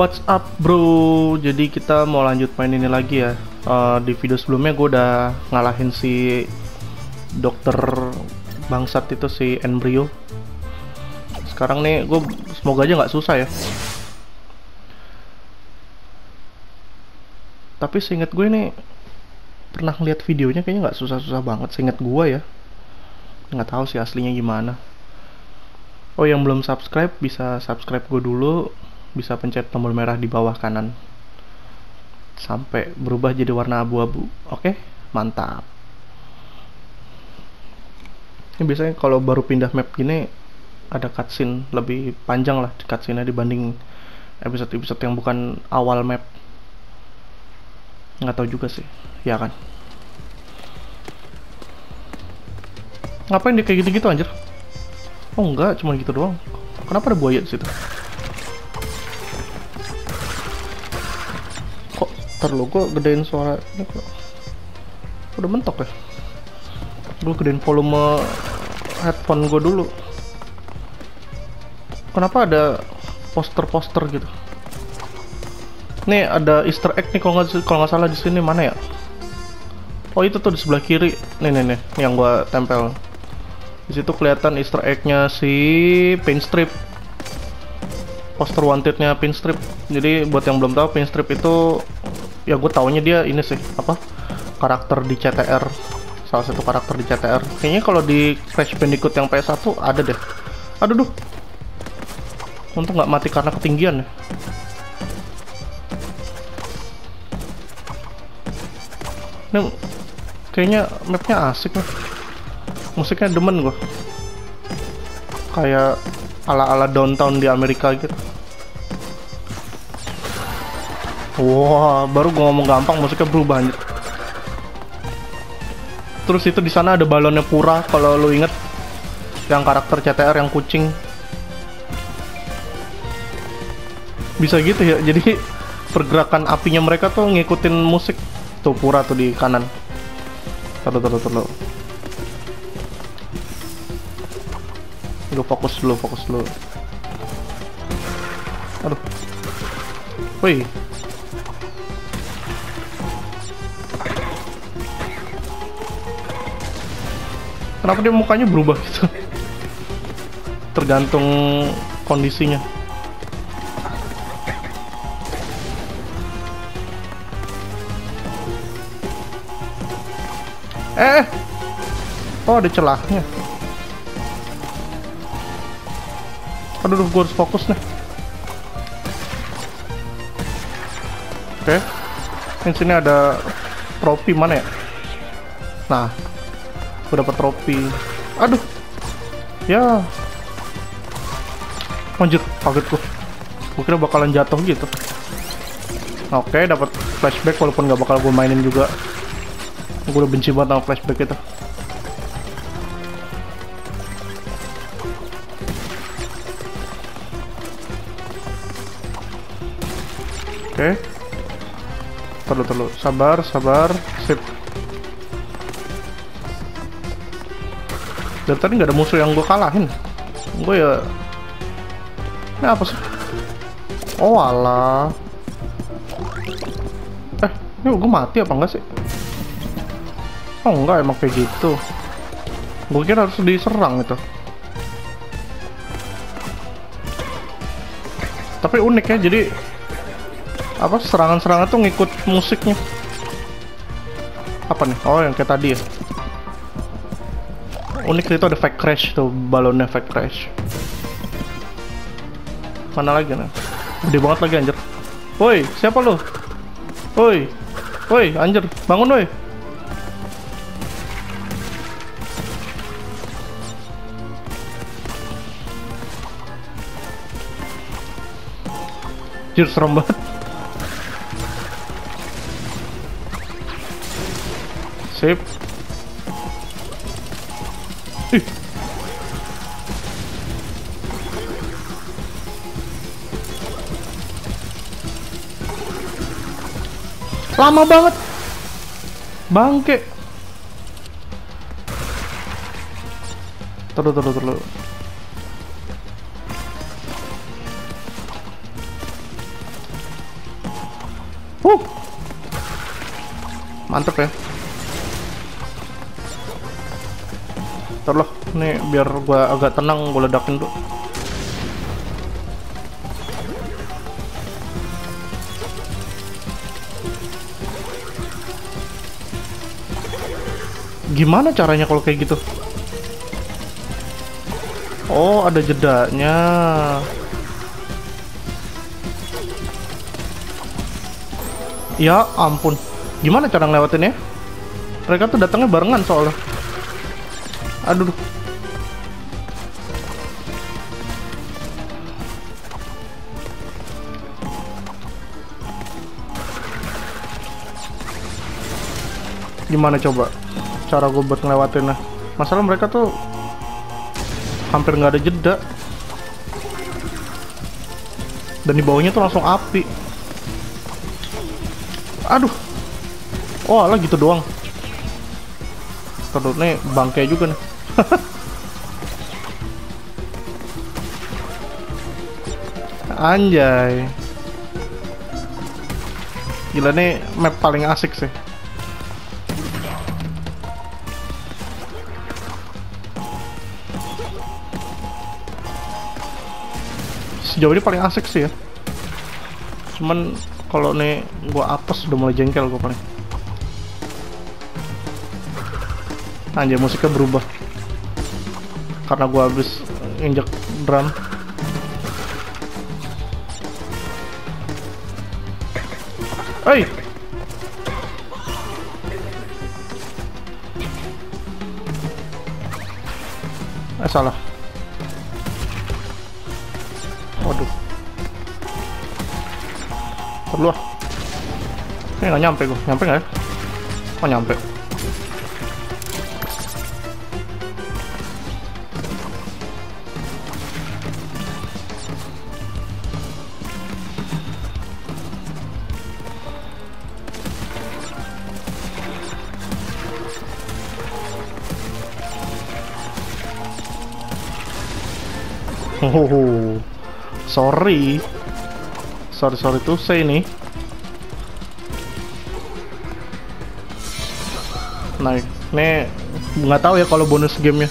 What's up bro? Jadi kita mau lanjut main ini lagi ya. Eh, di video sebelumnya gue udah ngalahin si dokter bangsat itu si Embryo. Sekarang nih gue semoga aja nggak susah ya. Tapi seinget gue nih pernah ngeliat videonya kayaknya nggak susah-susah banget. Seinget gue ya. Nggak tahu sih aslinya gimana. Oh yang belum subscribe bisa subscribe gue dulu bisa pencet tombol merah di bawah kanan. Sampai berubah jadi warna abu-abu. Oke mantap. Ini biasanya kalau baru pindah map gini ada cutscene lebih panjang lah cutscene dibanding episode-episode yang bukan awal map. Nggak tahu juga sih. Ya kan? Ngapain dia kayak gitu-gitu anjir? Oh enggak cuma gitu doang. Kenapa ada buaya di situ Ntar lo, gue gedein suara ini kok. Udah mentok ya? Gue gedein volume headphone gue dulu. Kenapa ada poster-poster gitu? Nih ada easter egg nih kalau nggak kalau nggak salah di sini. Mana ya? Oh itu tuh di sebelah kiri. Nih nih nih yang gue tempel. Di situ kelihatan easter egg-nya si Pinstrip poster wantednya Pinstrip jadi buat yang belum tahu Pinstrip itu ya gue taunya dia ini sih apa karakter di CTR salah satu karakter di CTR kayaknya kalau di Crash Bandicoot yang PS1 ada deh. Aduh duh. Untuk nggak mati karena ketinggian ya. Ini kayaknya mapnya asik nih. Musiknya demen gue kayak ala-ala downtown di Amerika gitu Wah, wow, baru gua ngomong gampang musiknya berubah anjir. Terus itu di sana ada balonnya pura kalau lu inget yang karakter CTR yang kucing. Bisa gitu ya. Jadi pergerakan apinya mereka tuh ngikutin musik. Tuh pura tuh di kanan. Taruh taruh taruh. Lu fokus dulu, fokus dulu. Aduh. Wih, kenapa dia mukanya berubah gitu? Tergantung kondisinya. Eh oh ada celahnya. Aduh gue harus fokus nih. Oke. Okay. di sini ada trofi mana ya? Nah Gue dapat trofi. Aduh. Ya. Anjir, kaget gue. Gue bakalan jatuh gitu. Oke, dapat flashback walaupun gak bakal gue mainin juga. Gue udah benci banget sama flashback itu. Oke. Okay. Terlalu terlalu sabar, sabar, sip. Dari tadi nggak ada musuh yang gue kalahin. Gue ya ini apa sih? Oh alah. Eh ini gue mati apa enggak sih? Oh enggak emang kayak gitu. Gue kira harus diserang itu. Tapi unik ya jadi apa serangan-serangan tuh ngikut musiknya. Apa nih? Oh yang kayak tadi ya unik itu ada fake crash tuh balonnya fake crash. Mana lagi nih gede banget lagi anjir. Woi siapa lo woi woi anjir bangun woi. Anjir serem banget. Sip Lama banget. Bangke. Terus terus terus. Huh. Mantep ya. Terus nih biar gua agak tenang gua ledakin tuh. Gimana caranya kalau kayak gitu? Oh, ada jedanya. Ya ampun. Gimana cara ngelewatinnya? Mereka tuh datangnya barengan soalnya. Aduh. Gimana coba cara gue buat ngelewatinnya? Masalah mereka tuh hampir nggak ada jeda. Dan di bawahnya tuh langsung api. Aduh. Oh, alah gitu doang. Terus nih bangke juga nih. Anjay. Gila nih map paling asik sih. Sejauh ini paling asik sih ya. Cuman kalau nih gua apes udah mulai jengkel gua paling. Anjay musiknya berubah karena gua habis injek drum. Hey! Eh salah. Waduh. Perlu ah. Ini nggak nyampe gua. Nyampe nggak ya? Oh nyampe. Oh, sorry, sorry sorry tuh saya ini. Nah, ini nggak tahu ya kalau bonus gamenya.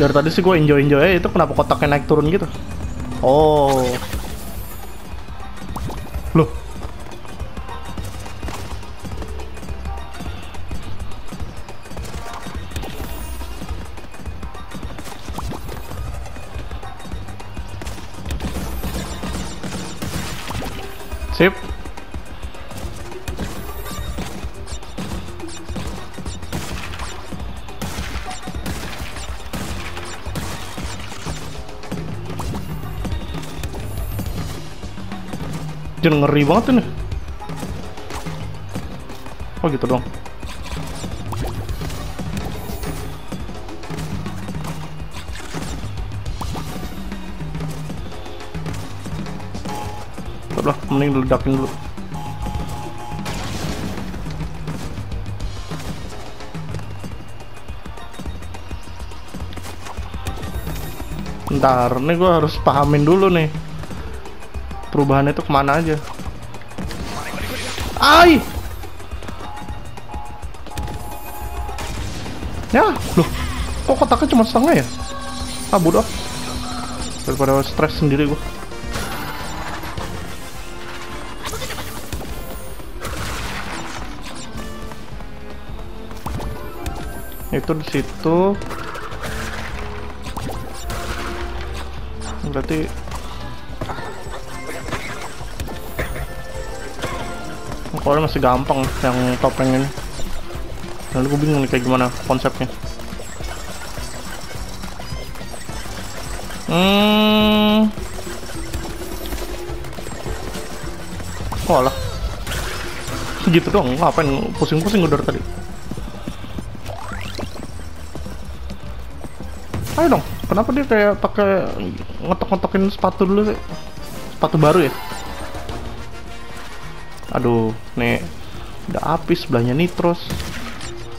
Dari tadi sih gue enjoy enjoy itu kenapa kotaknya naik turun gitu? Oh, sip. Jangan ngeri banget ini. Oh gitu dong. Mending ledakin dulu. Ntar, nih gue harus pahamin dulu nih Perubahan itu ke mana aja Ai! Ya, loh Kok kotaknya cuma setengah ya? Ah, bodoh Daripada stres sendiri gue itu di situ. Berarti kalau masih gampang yang topeng ini. Lalu gue bingung kayak gimana konsepnya. Hmm. Oh lah gitu dong ngapain? Pusing-pusing udah tadi kenapa dia kayak pakai ngetok-ngetokin sepatu dulu sih? Sepatu baru ya? Aduh nih udah api sebelahnya nitros.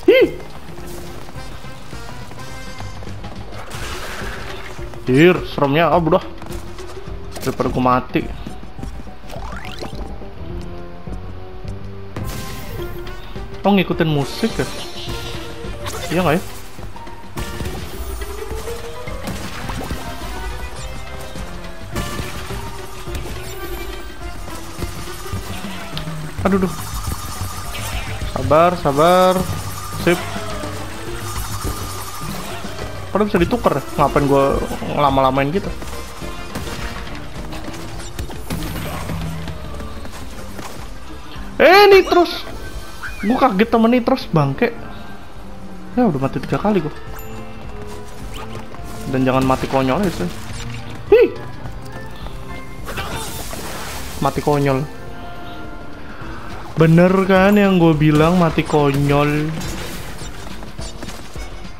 Ih! Dir, seremnya oh udah. Daripada gue mati. Oh ngikutin musik ya? Iya nggak ya? Aduh duh. Sabar, sabar. Sip. Padahal bisa ditukar? Ngapain gua ngelama-lamain gitu? Eh, terus Gue kaget temen terus bangke. Ya udah mati tiga kali gue. Dan jangan mati konyol ya sih. Hi. Mati konyol. Bener kan yang gue bilang mati konyol.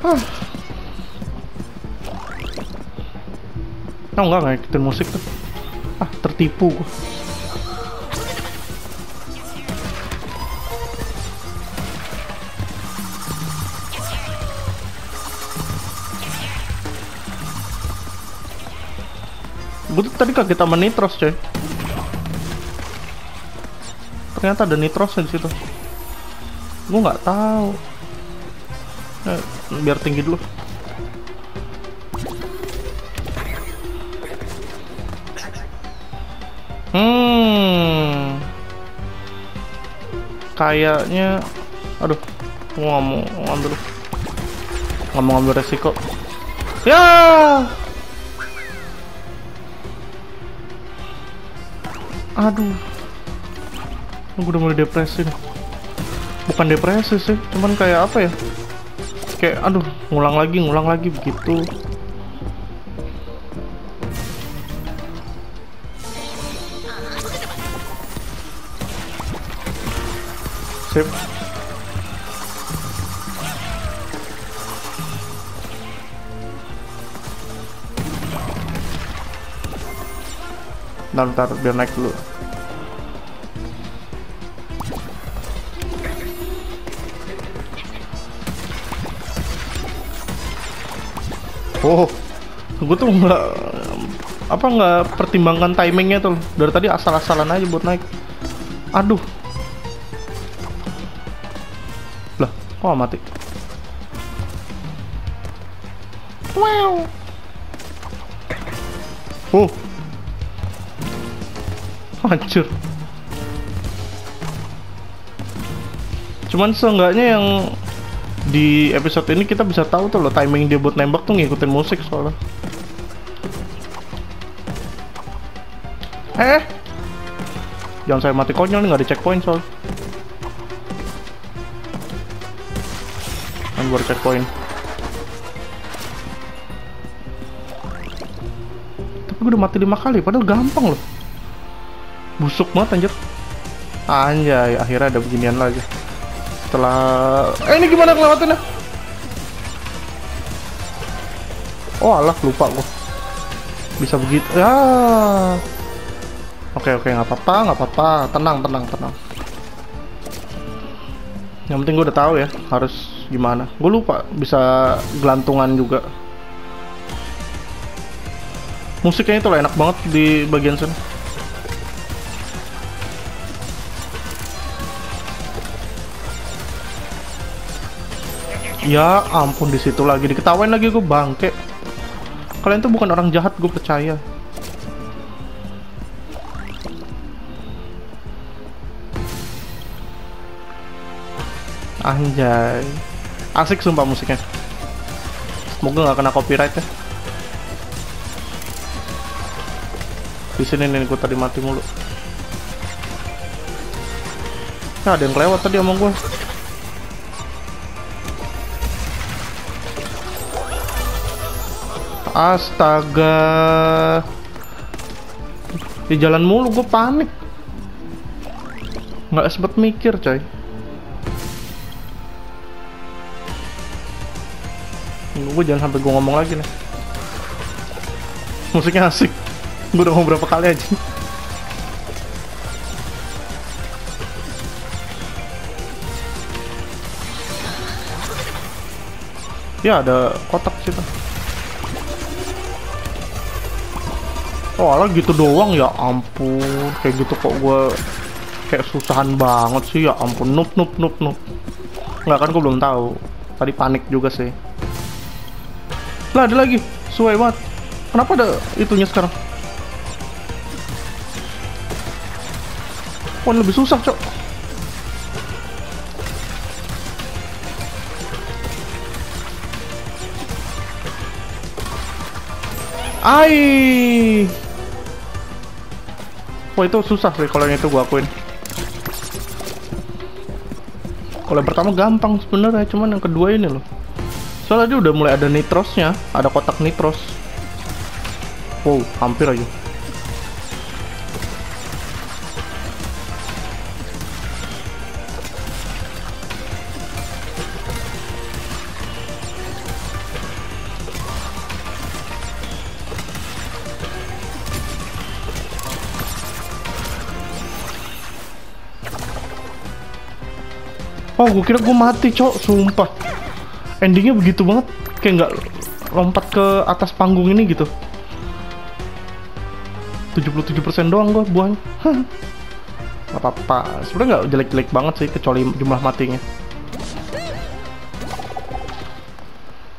Hah. Oh enggak nggak musik tuh. Ah tertipu gue. Gue tuh tadi kaget sama nitros coy. Ternyata ada nitros di situ. Gue nggak tahu. Eh, biar tinggi dulu. Hmm. Kayaknya aduh, gue nggak mau ngambil nggak mau ngambil resiko. Ya. aduh gue udah mulai depresi nih. Bukan depresi sih cuman kayak apa ya? Kayak aduh ngulang lagi ngulang lagi begitu. Sip. Ntar, ntar, biar naik dulu. Oh, gue tuh nggak apa nggak pertimbangkan timingnya tuh dari tadi asal-asalan aja buat naik. Aduh, lah, kok mati? Wow. Oh, hancur cuman seenggaknya yang di episode ini kita bisa tahu tuh loh timing dia buat nembak tuh ngikutin musik soalnya. Eh? Jangan saya mati konyol nih nggak di checkpoint soal kan baru checkpoint. Tapi gue udah mati lima kali padahal gampang loh. Busuk banget anjir. Anjay akhirnya ada beginian lagi setelah eh ini gimana ngelewatinnya oh alah lupa gua. Bisa begitu. Ya. Oke oke nggak apa-apa nggak apa-apa. Tenang tenang tenang. Yang penting gue udah tahu ya harus gimana. Gue lupa bisa gelantungan juga. Musiknya itu enak banget di bagian sana Ya ampun di situ lagi diketawain lagi gue bangke. Kalian tuh bukan orang jahat, gue percaya. Anjay. Asik sumpah musiknya. Semoga nggak kena copyright ya. Di sini nih gue tadi mati mulu. Nah, ada yang kelewat tadi sama gue. Astaga. Di jalan mulu gue panik. Nggak sempet mikir, coy. Gue jangan sampai gue ngomong lagi nih. Musiknya asik. Gue udah ngomong berapa kali aja. Ya ada kotak situ. Oh alah gitu doang ya ampun. Kayak gitu kok gue kayak susahan banget sih ya ampun. Noob noob noob noob. Nggak kan gue belum tahu. Tadi panik juga sih. Lah ada lagi. Sesuai banget. Kenapa ada itunya sekarang? Wah lebih susah cok. Ai. Wah itu susah sih kalau yang itu gua akuin. Kalau yang pertama gampang sebenarnya, cuman yang kedua ini loh. Soalnya dia udah mulai ada nitrosnya, ada kotak nitros. Wow, hampir aja. Oh, gue kira gue mati, cok. Sumpah. Endingnya begitu banget. Kayak nggak lompat ke atas panggung ini gitu. 77% doang gue buahnya. Gak apa-apa. Sebenernya nggak jelek-jelek banget sih, kecuali jumlah matinya.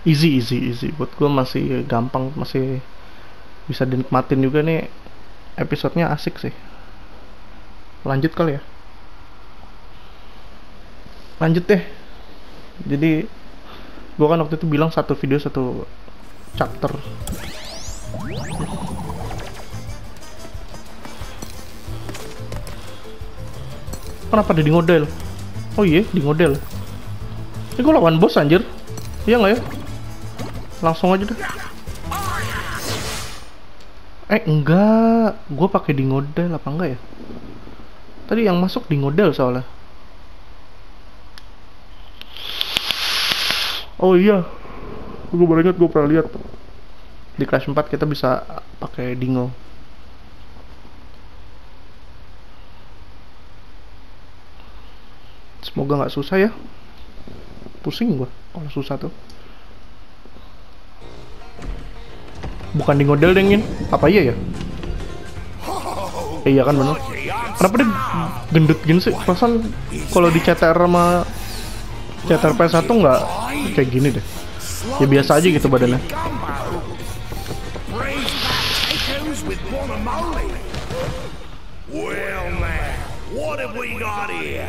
Easy, easy, easy. Buat gue masih gampang, masih bisa dinikmatin juga nih. Episodenya asik sih. Lanjut kali ya lanjut deh. Jadi gua kan waktu itu bilang satu video satu chapter. Kenapa dia di ngodel oh iya di ngodel ini gua lawan bos anjir. Iya nggak ya? Langsung aja deh. Eh enggak. Gua pakai di ngodel apa enggak ya? Tadi yang masuk di ngodel soalnya oh iya gue baru ingat gue pernah lihat. Di kelas 4 kita bisa pakai dingo semoga nggak susah ya. Pusing gue kalau susah tuh. Bukan di ngodel dengin apa iya ya? Eh, iya kan bener. Kenapa dia gendut gini sih? Perasaan kalau di CTR sama CTR PS1 nggak kayak gini deh ya biasa aja gitu badannya Well man, what have we got here?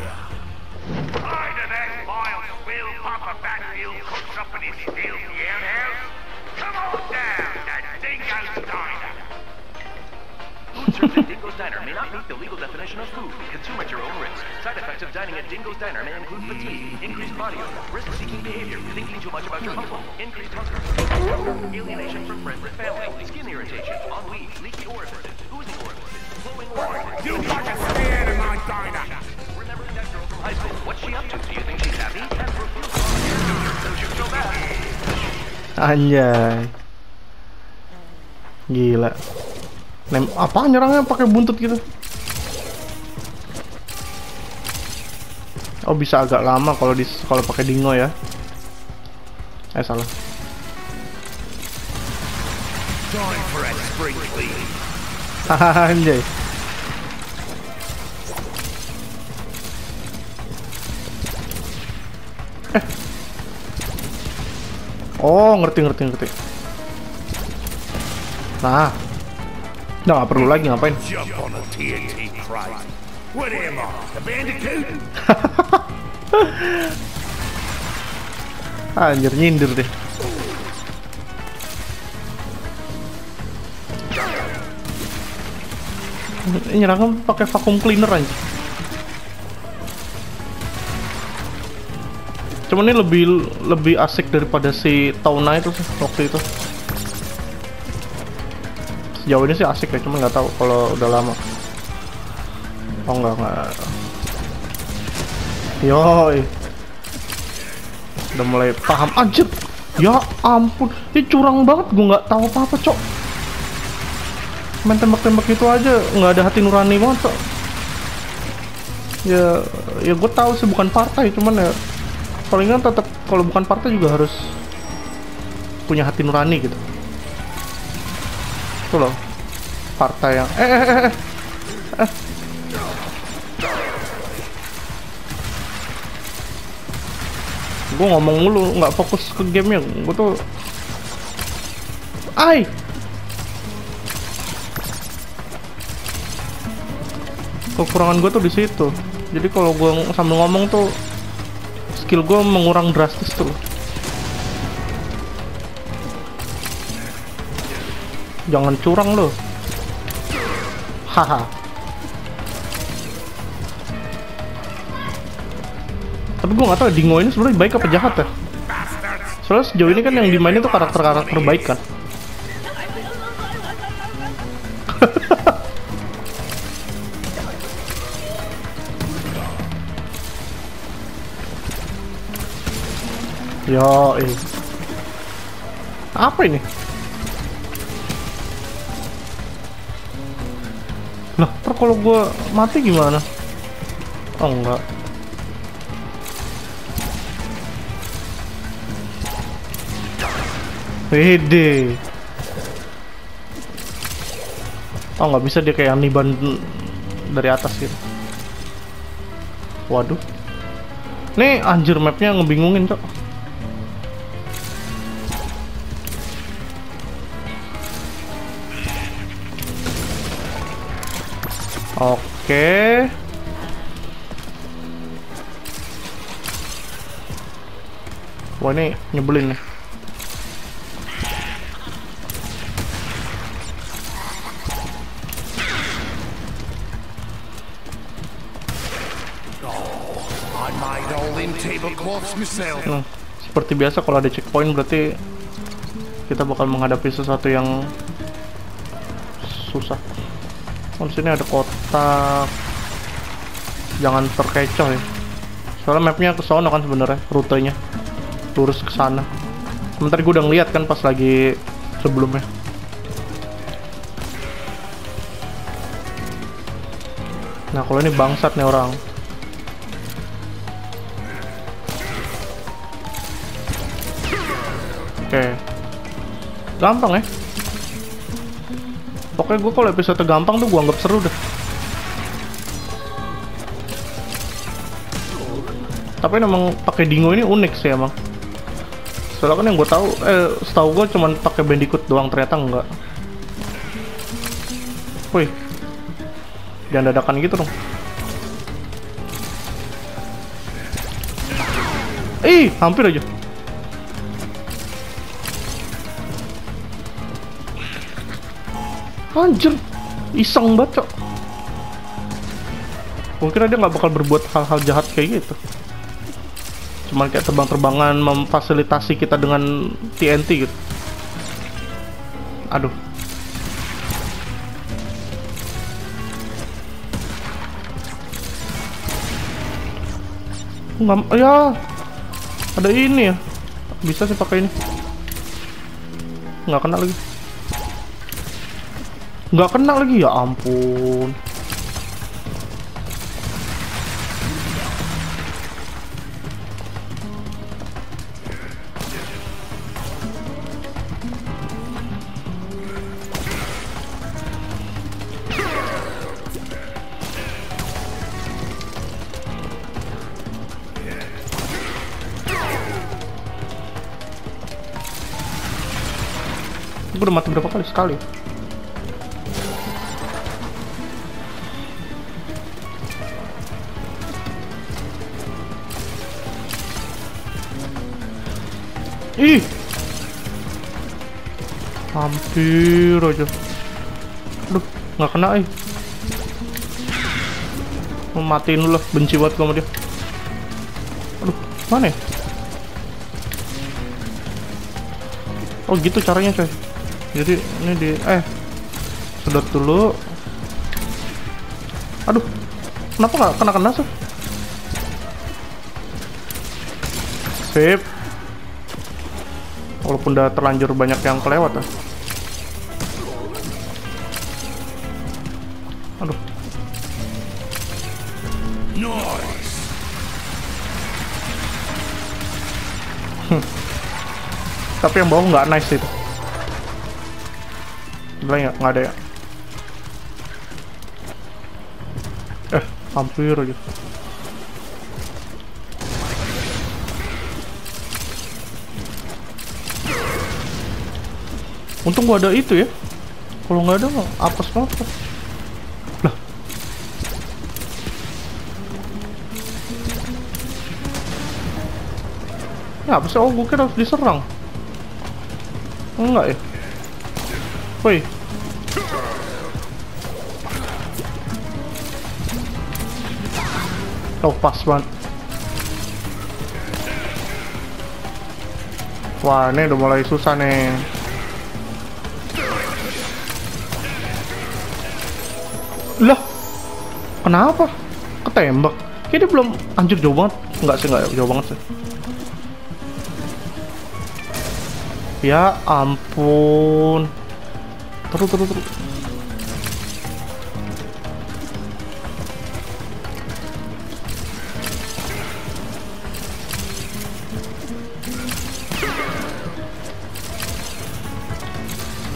At Dingo's Diner may not meet the legal definition of food. Consume at your own risk. Side effects of dining at Dingo's Diner may include fatigue, increased body odor, risk-seeking behavior, thinking too much about your uncle, increased hunger, alienation from friends and family, skin irritation, ennui, leaky orifices, oozing orifices, flowing orifices. You fucking stay out of my diner! Remembering that girl from high school. What's she up to? Do you think she's happy? And refuse to volunteer, so she's so bad. anjay gila Nem apa nyerangnya pakai buntut gitu Oh bisa agak lama kalau di kalau pakai dingo ya eh salah Time for a spring cleaning. anjay Eh. Oh, ngerti ngerti ngerti. Nah. Nggak perlu lagi ngapain. Anjir nyindir deh. Ini nyerangnya pakai vacuum cleaner aja. Cuman ini lebih lebih asik daripada si Tauna itu sih waktu itu. Sejauh ini sih asik ya, cuman nggak tahu kalau udah lama. Oh enggak enggak. Yoi. Udah mulai paham anjir. Ya ampun, ini curang banget gue nggak tahu apa-apa, Cok. Main tembak-tembak itu aja nggak ada hati nurani banget, Cok. Ya, ya gue tahu sih bukan partai, cuman ya palingan tetap kalau bukan partai juga harus punya hati nurani gitu itu loh. Partai yang eh, eh, eh, eh. eh. gue ngomong mulu nggak fokus ke game yang gue tuh ai! Kekurangan gue tuh di situ. Jadi kalau gue sambil ngomong tuh skill gue mengurang drastis tuh. Jangan curang lo. Haha. Tapi gue gak tau Dingo ini sebenarnya baik apa jahat ya. Soalnya sejauh ini kan yang dimainin tuh karakter-karakter baik kan. Yo, eh. Apa ini? Lah, ntar kalau gue mati gimana? Oh enggak. Wede. Oh nggak bisa dia kayak niban dari atas gitu. Waduh. Nih anjir mapnya ngebingungin cok. Oke. Wah ini nyebelin nih. Nah, seperti biasa kalau ada checkpoint berarti kita bakal menghadapi sesuatu yang susah. Oh, sini ada kotak. Jangan terkecoh ya. Soalnya mapnya ke sana kan sebenarnya rutenya. Lurus ke sana. Sebentar gue udah ngeliat kan pas lagi sebelumnya. Nah, kalau ini bangsat nih orang. Oke. Gampang ya. Pokoknya gue kalau episode gampang tuh gue anggap seru deh. Tapi memang pakai dingo ini unik sih emang. Soalnya kan yang gue tahu, eh setahu gue cuman pakai bandicoot doang ternyata enggak. Wih, jangan dadakan gitu dong. Ih, hampir aja. Anjir, iseng banget cok. Dia nggak bakal berbuat hal-hal jahat kayak gitu. Cuman kayak terbang-terbangan memfasilitasi kita dengan TNT gitu. Aduh. Nggak, ya, ada ini ya. Bisa sih pakai ini. Nggak kena lagi nggak kena lagi ya ampun udah mati berapa kali? Sekali. Ih. Hampir aja. Aduh, nggak kena eh. Mau matiin dulu lah, benci banget sama dia. Aduh, mana ya? Oh gitu caranya coy. Jadi ini di eh sedot dulu. Aduh, kenapa nggak kena kena sih? Sip walaupun udah terlanjur banyak yang kelewat ya. Aduh. Nice. Tapi yang bawah nggak nice itu. Bilang ya, nggak ada ya. Eh, hampir aja. Untung gua ada itu ya. Kalau nggak ada mah apes banget. Lah. Ya apa sih? Oh, gue kira harus diserang. Enggak ya? Woi. Oh, pas banget. Wah, ini udah mulai susah nih. Kenapa? Ketembak. Kayaknya belum anjir jauh banget. Enggak sih, enggak jauh banget sih. Ya ampun. Terus, terus, terus.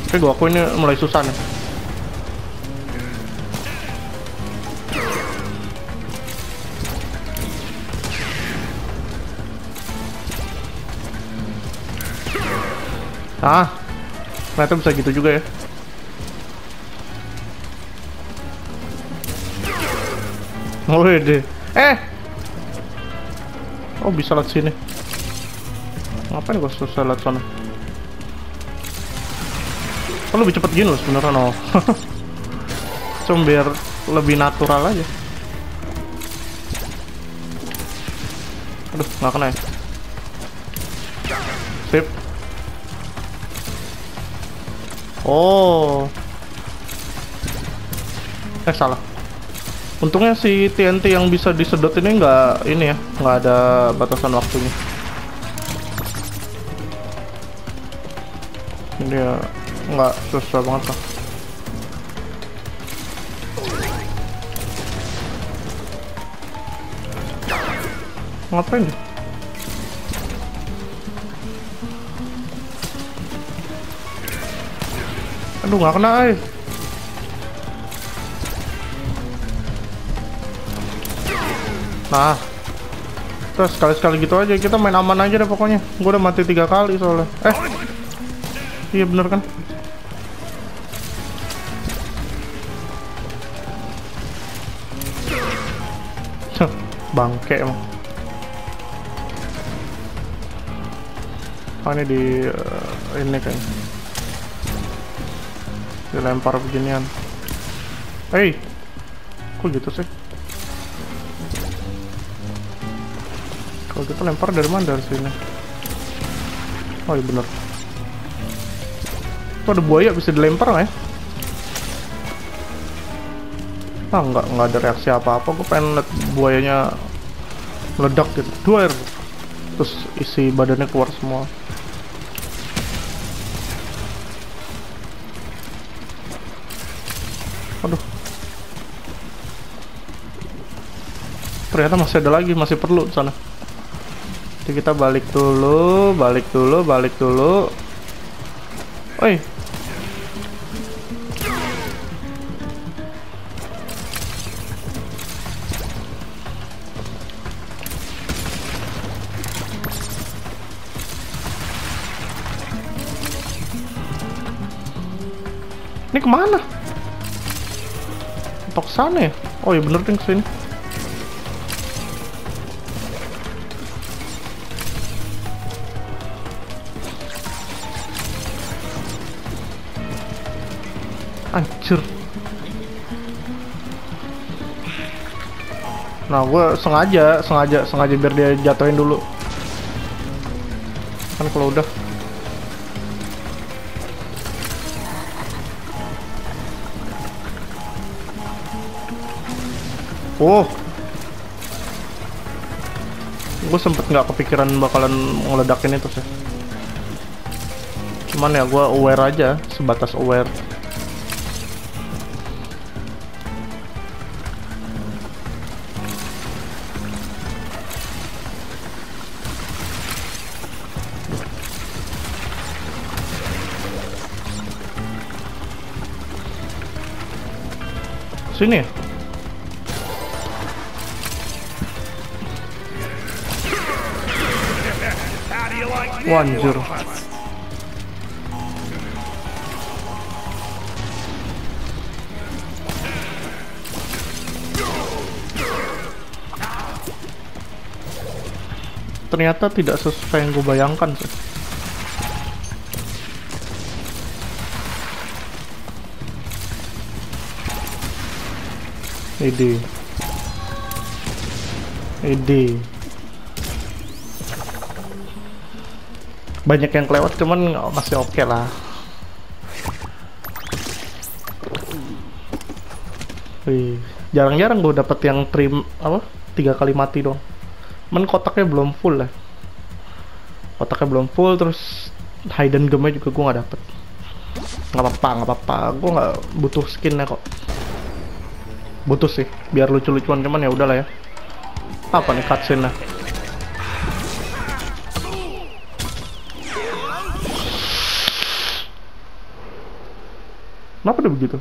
Oke, gua akuin ini mulai susah nih. Ah, ternyata bisa gitu juga ya. Oh deh. Eh, oh bisa lewat sini. Ngapain gua susah lewat sana? Kan lebih cepet gini loh sebenarnya no. Cuma biar lebih natural aja. Aduh, nggak kena ya. Sip. Oh. Eh salah. Untungnya si TNT yang bisa disedot ini nggak ini ya, nggak ada batasan waktunya. Ini ya nggak susah banget lah. Ngapain dia? Aduh nggak kena eh. Nah, terus sekali-sekali gitu aja kita main aman aja deh pokoknya. Gue udah mati tiga kali soalnya. Eh, iya bener kan? Bangke emang. Oh ini di eh, ini kayaknya dilempar beginian. Hei kok gitu sih? Kalau gitu lempar dari mana? Dari sini. Oh iya bener. Itu ada buaya bisa dilempar nggak ya? Ah nggak nggak ada reaksi apa-apa. Gue pengen liat buayanya meledak gitu. Duar terus isi badannya keluar semua Ternyata masih ada lagi, masih perlu sana. Jadi kita balik dulu, balik dulu, balik dulu. Oi. Ini ke mana? Ke sana ya? Oh iya bener deh ke sini. Anjir. Nah, gue sengaja, sengaja, sengaja biar dia jatuhin dulu. Kan kalau udah Oh. Gue sempet nggak kepikiran bakalan ngeledakin itu sih. Cuman ya gue aware aja, sebatas aware. Sini. Wah, Wanjur. Ternyata tidak sesuai yang gue bayangkan sih. Ide. Ide. Banyak yang kelewat cuman masih oke lah. Wih, jarang-jarang gue dapet yang trim apa tiga kali mati dong. Men kotaknya belum full lah. Kotaknya belum full terus hidden gem juga gue nggak dapet. Nggak apa-apa, nggak apa-apa. Gue nggak butuh skinnya kok. Butuh sih, biar lucu-lucuan cuman ya udahlah ya. Apa nih cutscene lah? Kenapa dia begitu?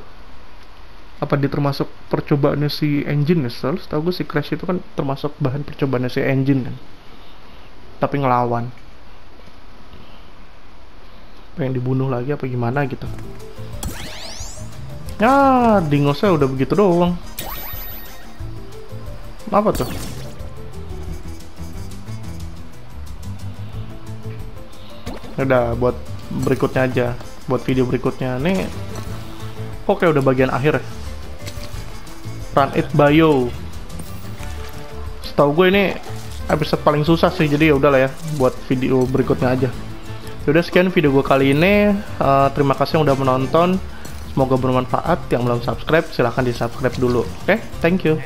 Apa dia termasuk percobaannya si engine ya? Selalu setahu gue si Crash itu kan termasuk bahan percobaannya si engine kan. Tapi ngelawan. Pengen dibunuh lagi apa gimana gitu. Ya, dingosnya udah begitu doang. Apa tuh? Udah buat berikutnya aja, buat video berikutnya. Nih Oke, udah bagian akhir ya. Run it bio. Setahu gue ini episode paling susah sih, jadi ya udahlah ya buat video berikutnya aja. Yaudah sekian video gue kali ini. Uh, terima kasih yang udah menonton. Semoga bermanfaat. Yang belum subscribe silahkan di subscribe dulu. Oke, okay? thank you.